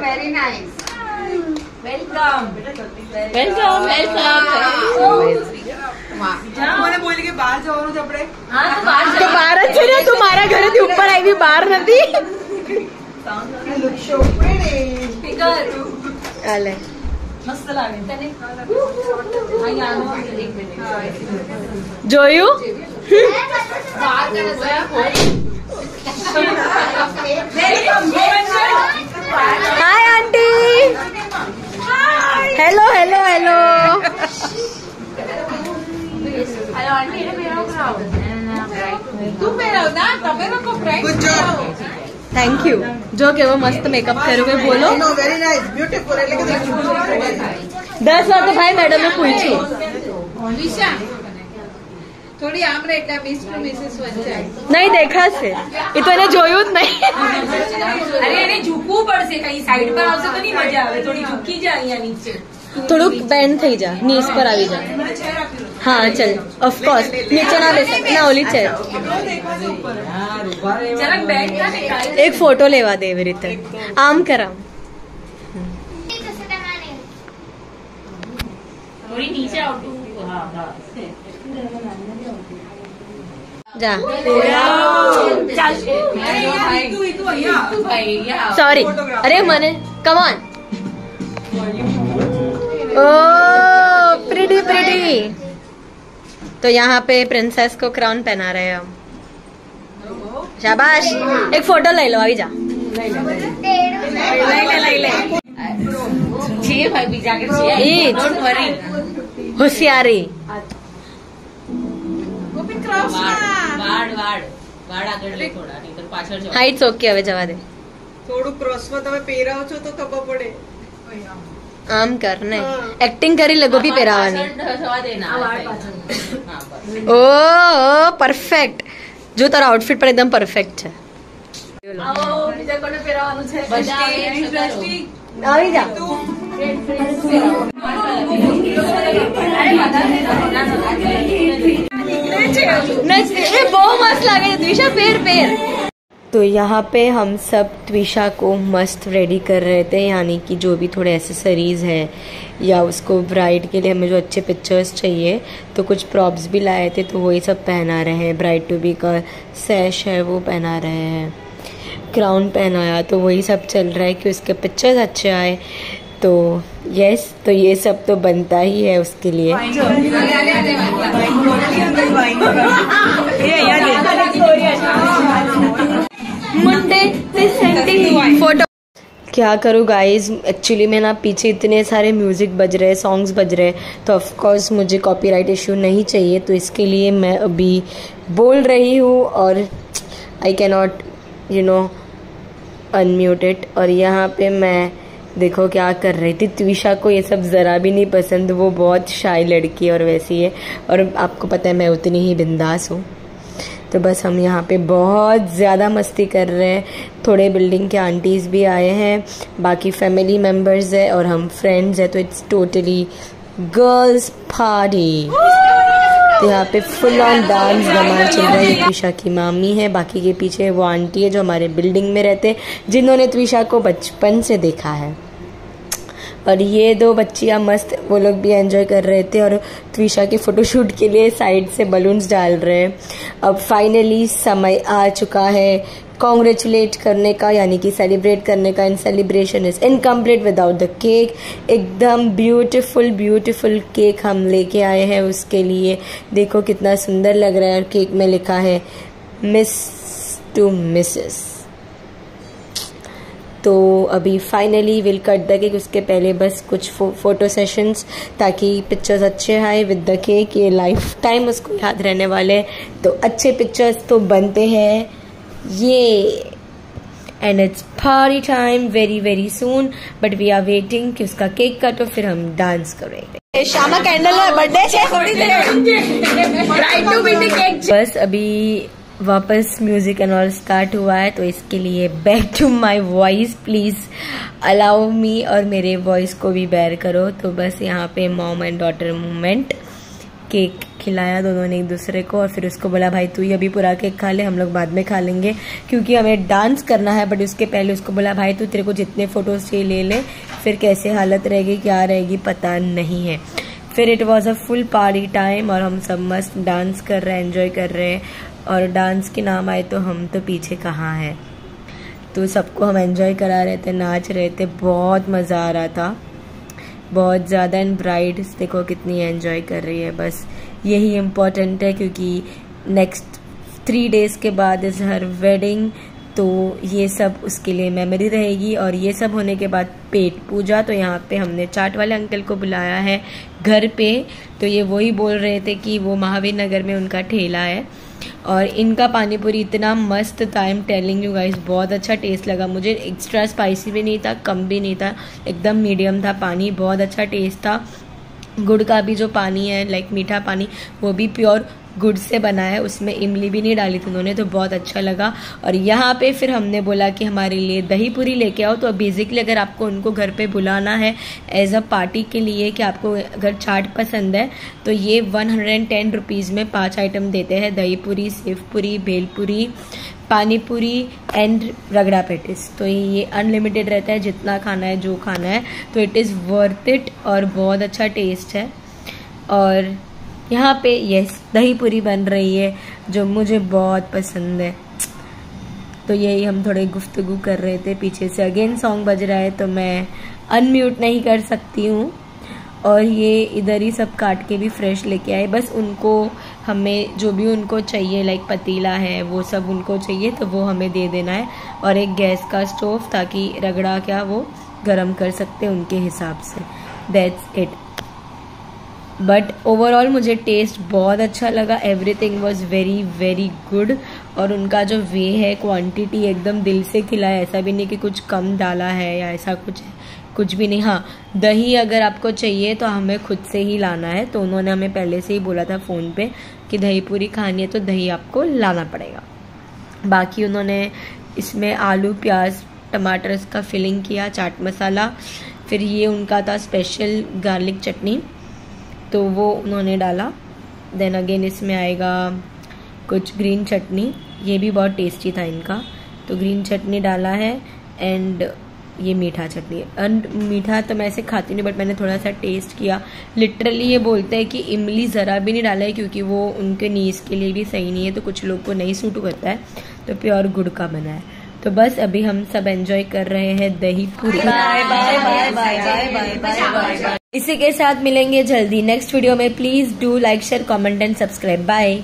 Very nice welcome welcome welcome મને બોલી કે બહાર જવાનું છે આપણે હા તો બહાર તો બહાર જ છે ને તું મારા ઘરેથી ઉપર આવી બહાર નથી હાલે મસ્ત લાગે તને જોયું બહાર કરે hi aunty hello hello hello thank you जो के वो मस्त मेकअप करोगे बोलो वेरी नाइस ब्यूटीफुल दस वक्त तो भाई मैडम ने पूछी થોડી આમ રે એટલે મિસ ટુ મિસિસ વચ્ચે નહીં દેખાશે એ તો એને જોયું જ નહીં અરે એને ઝૂકવું પડશે કઈ સાઈડ પર આવશે તો નહીં મજા આવે થોડી ઝૂકી જાય અહીંયા નીચે થોડુંક બેન્ડ થઈ જા નીસ પર આવી જા હા ચલ ઓફકોર્સ નીચે ના બેસે ના ઓલી છે જરાક બેઠ થા ને કાંઈ. એક ફોટો લેવા દે એવી રીતે આમ કરામ થોડી નીચે આવતું હા હા सॉरी अरे मने कमान ओ प्रिटी प्रिटी तो यहाँ पे प्रिंसेस को क्राउन पहना रहे हम। शाबाश। एक फ़ोटो ले लो अभी जा। होशियारी। વાડ વાડ વાડ આગળ લે થોડા નહીતર પાછળ જવા હાઈટ ઓકે હવે જવા દે થોડું ક્રોસમાં તમે પહેરાવો છો તો ખબર પડે આમ કર ને એક્ટિંગ કરી લે ગોપી પહેરાવાની ઓ પરફેક્ટ જો તારા આઉટફિટ પણ એકદમ પરફેક્ટ છે આવી જા लगे द्विशा पेर पेर तो यहाँ पे हम सब त्विशा को मस्त रेडी कर रहे थे यानी कि जो भी थोड़े एसेसरीज है या उसको ब्राइड के लिए हमें जो अच्छे पिक्चर्स चाहिए तो कुछ प्रॉप्स भी लाए थे तो वही सब पहना रहे हैं। ब्राइड टू बी का सैश है वो पहना रहे हैं। क्राउन पहनाया तो वही सब चल रहा है कि उसके पिक्चर्स अच्छे आए। तो यस तो ये सब तो बनता ही है उसके लिए। फ़ोटो क्या करूँ गाइज़ एक्चुअली मैं ना पीछे इतने सारे म्यूज़िक बज रहे सॉन्ग्स बज रहे तो ऑफ़ कोर्स मुझे कॉपीराइट इशू नहीं चाहिए तो इसके लिए मैं अभी बोल रही हूँ और I can not you know unmuted और यहाँ पे मैं, देखो क्या कर रही थी। त्विशा को ये सब ज़रा भी नहीं पसंद, वो बहुत शाय लड़की और वैसी है। और आपको पता है मैं उतनी ही बिंदास हूँ। तो बस हम यहाँ पे बहुत ज़्यादा मस्ती कर रहे हैं। थोड़े बिल्डिंग के आंटीज़ भी आए हैं, बाकी फैमिली मेंबर्स है और हम फ्रेंड्स हैं तो इट्स टोटली गर्ल्स पार्टी तो यहाँ पे फुल ऑन डांस धमाल चल रहा है। त्विशा की मामी है, बाकी के पीछे वो आंटी है जो हमारे बिल्डिंग में रहते हैं, जिन्होंने त्विशा को बचपन से देखा है। और ये दो बच्चियाँ मस्त, वो लोग भी एंजॉय कर रहे थे और त्विशा के फोटोशूट के लिए साइड से बलून्स डाल रहे हैं। अब फाइनली समय आ चुका है कॉन्ग्रेचुलेट करने का, यानी कि सेलिब्रेट करने का। In celebration is incomplete without the cake एकदम ब्यूटीफुल ब्यूटीफुल केक हम लेके आए हैं उसके लिए। देखो कितना सुंदर लग रहा है और केक में लिखा है मिस टू मिसेस तो अभी finally will cut the cake उसके पहले बस कुछ फो, फ़ोटो सेशंस ताकि पिक्चर्स अच्छे आए विद द केक ये लाइफ टाइम उसको याद रहने वाले तो अच्छे पिक्चर्स तो बनते हैं। ये and it's party time very very soon but we are waiting कि उसका केक कट और फिर हम डांस करेंगे। श्यामा कैंडल है। बर्थडे बस अभी वापस म्यूज़िक एंड ऑल स्टार्ट हुआ है तो इसके लिए back to my voice please allow me और मेरे वॉइस को भी बैर करो। तो बस यहाँ पे mom and daughter movement cake खिलाया दोनों ने एक दूसरे को और फिर उसको बोला, भाई तू ही अभी पूरा केक खा ले, हम लोग बाद में खा लेंगे। क्योंकि हमें डांस करना है बट उसके पहले उसको बोला, भाई तू तेरे को जितने फ़ोटोज़ चाहिए ले ले, फिर कैसे हालत रहेगी, क्या रहेगी, पता नहीं है। फिर it was a full party time और हम सब मस्त डांस कर रहे हैं एंजॉय कर रहे हैं। और डांस के नाम आए तो हम तो पीछे कहाँ हैं? तो सबको हम एंजॉय करा रहे थे, नाच रहे थे, बहुत मज़ा आ रहा था। बहुत ज़्यादा एंड ब्राइड्स देखो कितनी एंजॉय कर रही है, बस यही इम्पोर्टेंट है क्योंकि नेक्स्ट थ्री डेज़ के बाद इज़ हर वेडिंग तो ये सब उसके लिए मेमोरी रहेगी। और ये सब होने के बाद पेट पूजा तो यहाँ पे हमने चाट वाले अंकल को बुलाया है घर पे तो ये वही बोल रहे थे कि वो महावीर नगर में उनका ठेला है। और इनका पानी पूरी इतना मस्त था I am telling you guys बहुत अच्छा टेस्ट लगा। मुझे एक्स्ट्रा स्पाइसी भी नहीं था, कम भी नहीं था, एकदम मीडियम था पानी, बहुत अच्छा टेस्ट था। गुड़ का भी जो पानी है लाइक मीठा पानी, वो भी प्योर गुड़ से बना है उसमें इमली भी नहीं डाली थी उन्होंने तो बहुत अच्छा लगा। और यहाँ पे फिर हमने बोला कि हमारे लिए दही पूरी लेके आओ तो बेसिकली अगर आपको उनको घर पे बुलाना है एज अ पार्टी के लिए कि आपको अगर चाट पसंद है तो ये वन हंड्रेड एंड टेन में पाँच आइटम देते हैं। दही पूरी, सेव पूरी भेलपुरी पानी पूरी एंड रगड़ा पेटिस। तो ये अनलिमिटेड रहता है, जितना खाना है, जो खाना है तो इट इज़ वर्थ इट और बहुत अच्छा टेस्ट है। और यहाँ पे यस दही पूरी बन रही है, जो मुझे बहुत पसंद है। तो यही हम थोड़े गुफ्तगु कर रहे थे, पीछे से अगेन सॉन्ग बज रहा है तो मैं अनम्यूट नहीं कर सकती हूँ। और ये इधर ही सब काट के भी फ्रेश लेके आए। बस उनको हमें, जो भी उनको चाहिए लाइक पतीला है, वो सब उनको चाहिए तो वो हमें दे देना है। और एक गैस का स्टोव ताकि रगड़ा क्या वो गर्म कर सकते उनके हिसाब से। दैट्स इट बट ओवरऑल मुझे टेस्ट बहुत अच्छा लगा. Everything was very very good और उनका जो वे है क्वांटिटी एकदम दिल से खिला है ऐसा भी नहीं कि कुछ कम डाला है या ऐसा कुछ है. कुछ भी नहीं. हाँ दही अगर आपको चाहिए तो हमें खुद से ही लाना है. तो उन्होंने हमें पहले से ही बोला था फ़ोन पे कि दही पूरी खानी है तो दही आपको लाना पड़ेगा. बाकी उन्होंने इसमें आलू, प्याज टमाटर का फिलिंग किया, चाट मसाला. फिर ये उनका था स्पेशल गार्लिक चटनी. तो वो उन्होंने डाला देन अगेन इसमें आएगा कुछ ग्रीन चटनी ये भी बहुत टेस्टी था इनका तो ग्रीन चटनी डाला है एंड ये मीठा चटनी एंड मीठा तो मैं ऐसे खाती नहीं बट मैंने थोड़ा सा टेस्ट किया लिटरली ये बोलते हैं कि इमली ज़रा भी नहीं डाला है क्योंकि वो उनके नीस के लिए भी सही नहीं है तो कुछ लोग को नहीं सूट करता है तो प्योर गुड़ का बना है तो बस अभी हम सब एंजॉय कर रहे हैं दही पूरी इसी के साथ मिलेंगे जल्दी। नेक्स्ट वीडियो में please do like share comment and subscribe bye